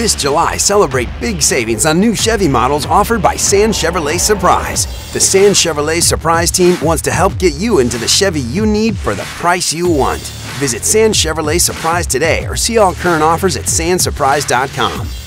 This July, celebrate big savings on new Chevy models offered by Sands Chevrolet Surprise. The Sands Chevrolet Surprise team wants to help get you into the Chevy you need for the price you want. Visit Sands Chevrolet Surprise today or see all current offers at sandssurprise.com.